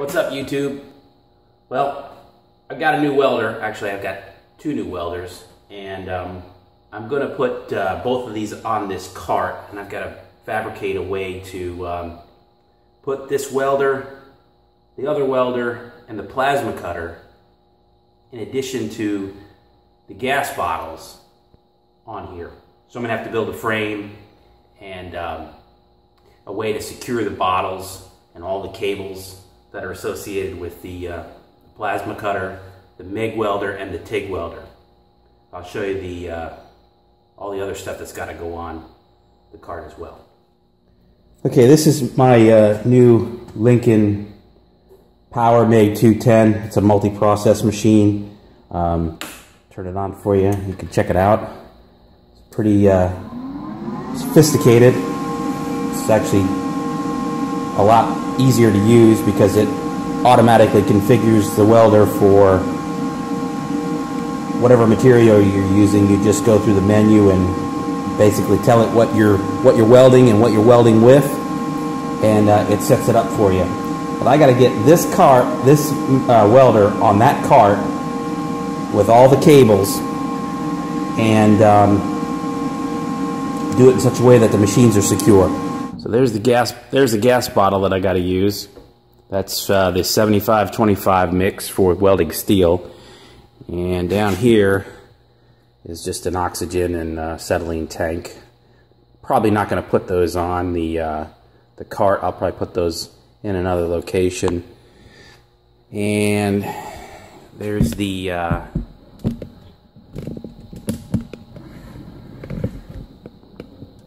What's up YouTube? Well, I've got a new welder. Actually, I've got two new welders and um, I'm going to put uh, both of these on this cart and I've got to fabricate a way to um, put this welder, the other welder, and the plasma cutter in addition to the gas bottles on here. So I'm going to have to build a frame and um, a way to secure the bottles and all the cables that are associated with the uh, plasma cutter, the MIG welder, and the TIG welder. I'll show you the uh, all the other stuff that's got to go on the cart as well. Okay, this is my uh, new Lincoln Power MIG 210. It's a multi-process machine. Um, turn it on for you. You can check it out. It's pretty uh, sophisticated. It's actually a lot easier to use because it automatically configures the welder for whatever material you're using. You just go through the menu and basically tell it what you're what you're welding and what you're welding with, and uh, it sets it up for you. But I got to get this cart, this uh, welder on that cart with all the cables, and um, do it in such a way that the machines are secure. So there's the gas. There's the gas bottle that I got to use. That's uh, the 75-25 mix for welding steel. And down here is just an oxygen and uh, acetylene tank. Probably not going to put those on the uh, the cart. I'll probably put those in another location. And there's the uh,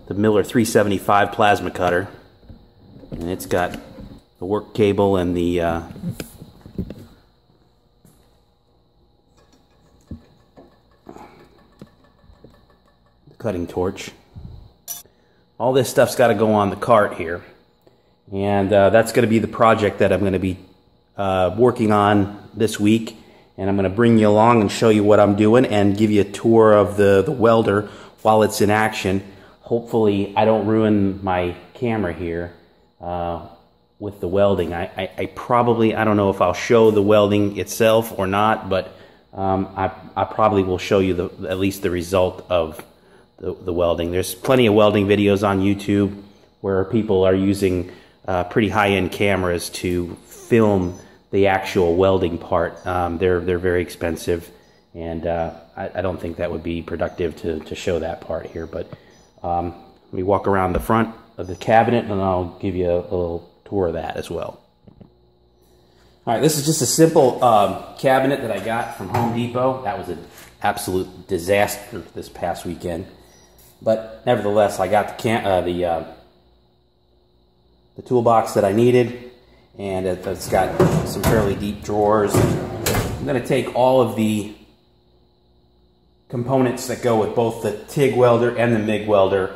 the Miller 375 plasma cutter, and it's got the work cable and the uh, cutting torch. All this stuff's got to go on the cart here. And uh, that's going to be the project that I'm going to be uh, working on this week. And I'm going to bring you along and show you what I'm doing and give you a tour of the, the welder while it's in action. Hopefully I don't ruin my camera here uh, with the welding. I, I, I, probably, I don't know if I'll show the welding itself or not, but um, I, I probably will show you the, at least the result of the, the welding. There's plenty of welding videos on YouTube where people are using uh, pretty high-end cameras to film the actual welding part. Um, they're they're very expensive, and uh, I, I, don't think that would be productive to, to show that part here. But um, let me walk around the front of the cabinet, and I'll give you a, a little tour of that as well. All right, this is just a simple um, cabinet that I got from Home Depot. That was an absolute disaster this past weekend. But nevertheless, I got the uh, the uh, the toolbox that I needed, and it, has got some fairly deep drawers. I'm going to take all of the components that go with both the TIG welder and the MIG welder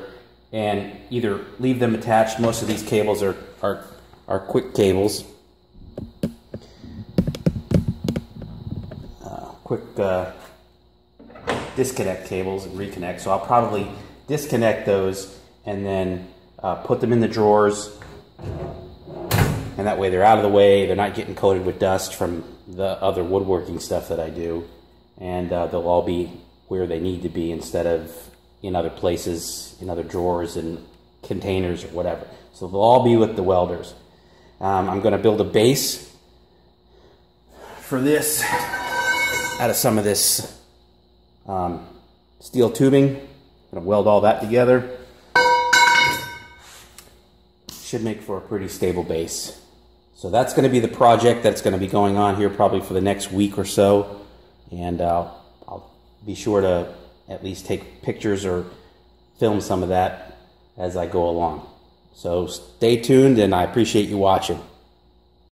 and either leave them attached. Most of these cables are, are, are quick cables. Uh, quick uh, disconnect cables and reconnect. So I'll probably disconnect those and then uh, put them in the drawers and that way they're out of the way they're not getting coated with dust from the other woodworking stuff that I do and uh, they'll all be where they need to be instead of in other places in other drawers and containers or whatever so they'll all be with the welders um, I'm going to build a base for this out of some of this um, steel tubing Gonna weld all that together. Should make for a pretty stable base. So that's gonna be the project that's gonna be going on here probably for the next week or so. And uh, be sure to at least take pictures or film some of that as I go along. So stay tuned and I appreciate you watching.